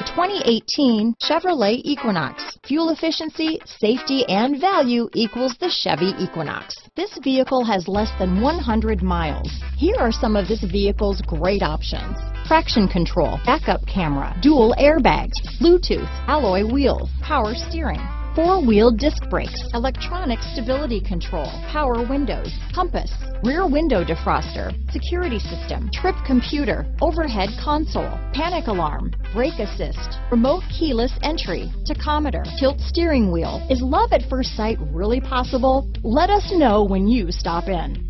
The 2018 Chevrolet Equinox. Fuel efficiency, safety, and value equals the Chevy Equinox. This vehicle has less than 100 miles. Here are some of this vehicle's great options. Traction control, backup camera, dual airbags, Bluetooth, alloy wheels, power steering, four-wheel disc brakes, electronic stability control, power windows, compass, rear window defroster, security system, trip computer, overhead console, panic alarm, brake assist, remote keyless entry, tachometer, tilt steering wheel. Is love at first sight really possible? Let us know when you stop in.